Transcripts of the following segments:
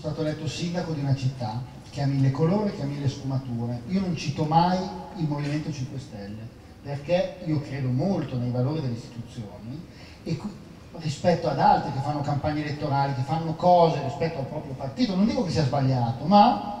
stato eletto sindaco di una città che ha mille colori, che ha mille sfumature. Io non cito mai il Movimento 5 Stelle, perché io credo molto nei valori delle istituzioni e rispetto ad altri che fanno campagne elettorali, che fanno cose rispetto al proprio partito, non dico che sia sbagliato, ma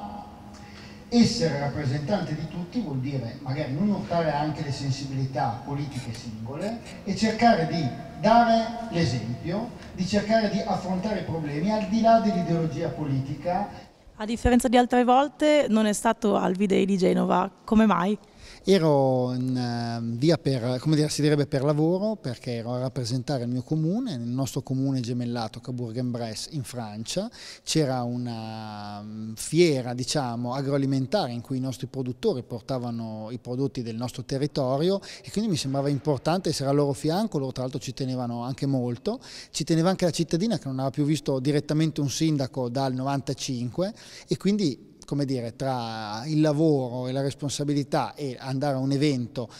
essere rappresentante di tutti vuol dire magari non notare anche le sensibilità politiche singole e cercare di dare l'esempio, di cercare di affrontare i problemi al di là dell'ideologia politica. A differenza di altre volte non è stato al V-Day di Genova, come mai? Ero in uh, via per, come dire, si direbbe per lavoro, perché ero a rappresentare il mio comune, nel nostro comune gemellato Cabourg-en-Bresse in Francia, c'era una um, fiera diciamo, agroalimentare in cui i nostri produttori portavano i prodotti del nostro territorio e quindi mi sembrava importante essere al loro fianco, loro tra l'altro ci tenevano anche molto, ci teneva anche la cittadina che non aveva più visto direttamente un sindaco dal 95 e quindi come dire, tra il lavoro e la responsabilità e andare a un evento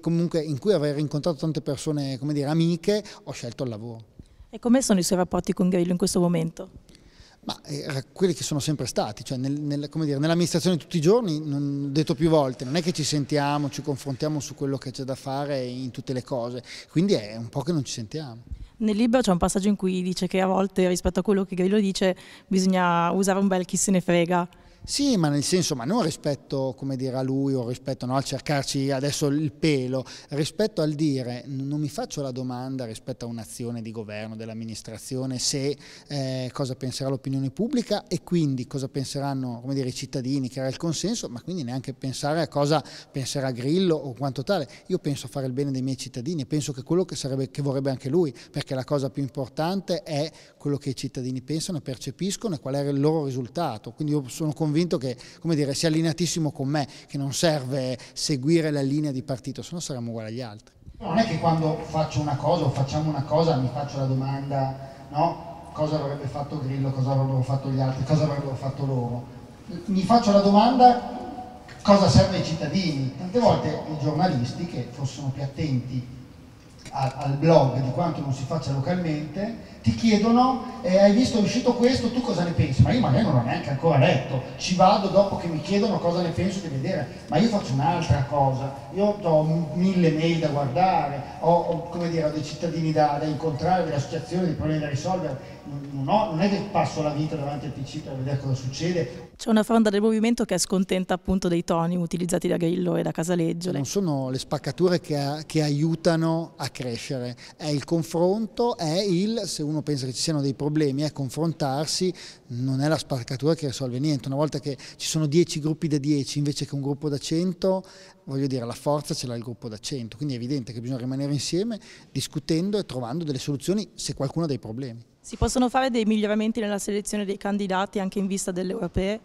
comunque, in cui aver incontrato tante persone come dire, amiche, ho scelto il lavoro. E come sono i suoi rapporti con Grillo in questo momento? Ma eh, quelli che sono sempre stati, cioè nel, nel, nell'amministrazione tutti i giorni, non, detto più volte, non è che ci sentiamo, ci confrontiamo su quello che c'è da fare in tutte le cose, quindi è un po' che non ci sentiamo. Nel libro c'è un passaggio in cui dice che a volte rispetto a quello che Grillo dice bisogna usare un bel chi se ne frega. Sì, ma nel senso, ma non rispetto come dire, a lui o rispetto no, al cercarci adesso il pelo, rispetto al dire non mi faccio la domanda rispetto a un'azione di governo, dell'amministrazione, se eh, cosa penserà l'opinione pubblica e quindi cosa penseranno dire, i cittadini, che era il consenso, ma quindi neanche pensare a cosa penserà Grillo o quanto tale. Io penso a fare il bene dei miei cittadini e penso che quello che, sarebbe, che vorrebbe anche lui, perché la cosa più importante è quello che i cittadini pensano e percepiscono e qual è il loro risultato. Quindi io sono convinto convinto che dire, sia allineatissimo con me, che non serve seguire la linea di partito, se no saremmo uguali agli altri. Non è che quando faccio una cosa o facciamo una cosa mi faccio la domanda, no? Cosa avrebbe fatto Grillo, cosa avrebbero fatto gli altri, cosa avrebbero fatto loro. Mi faccio la domanda cosa serve ai cittadini. Tante volte i giornalisti che fossero più attenti al blog di quanto non si faccia localmente, ti chiedono eh, hai visto è uscito questo, tu cosa ne pensi? Ma io magari non l'ho neanche ancora letto, ci vado dopo che mi chiedono cosa ne penso di vedere, ma io faccio un'altra cosa, io ho mille mail da guardare, ho, ho, dire, ho dei cittadini da, da, incontrare, delle associazioni, dei problemi da risolvere, non, ho, non, è che passo la vita davanti al PC per vedere cosa succede. C'è una fronda del movimento che è scontenta appunto dei toni utilizzati da Grillo e da Casaleggio. Non sono le spaccature che, che aiutano a crescere, è il confronto, è il, se uno pensa che ci siano dei problemi, è confrontarsi, non è la spaccatura che risolve niente. Una volta che ci sono 10 gruppi da 10 invece che un gruppo da 100, voglio dire, la forza ce l'ha il gruppo da 100. Quindi è evidente che bisogna rimanere insieme discutendo e trovando delle soluzioni se qualcuno ha dei problemi. Si possono fare dei miglioramenti nella selezione dei candidati anche in vista delle europee?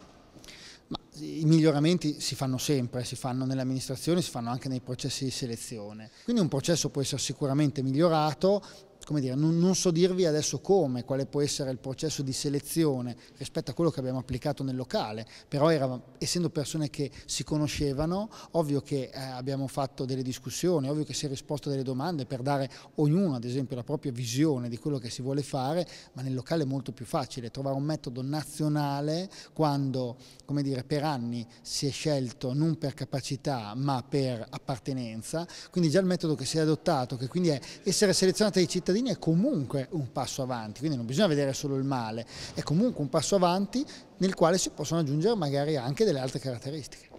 I miglioramenti si fanno sempre, si fanno nell'amministrazione, si fanno anche nei processi di selezione. Quindi un processo può essere sicuramente migliorato, come dire, non, non, so dirvi adesso come, quale può essere il processo di selezione rispetto a quello che abbiamo applicato nel locale, però era, essendo persone che si conoscevano, ovvio che eh, abbiamo fatto delle discussioni, ovvio che si è risposto a delle domande per dare ognuno ad esempio la propria visione di quello che si vuole fare, ma nel locale è molto più facile trovare un metodo nazionale quando come dire, per anni si è scelto non per capacità ma per appartenenza, quindi già il metodo che si è adottato, che quindi è essere selezionati dai cittadini cittadini è comunque un passo avanti, quindi non bisogna vedere solo il male, è comunque un passo avanti nel quale si possono aggiungere magari anche delle altre caratteristiche.